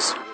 changes.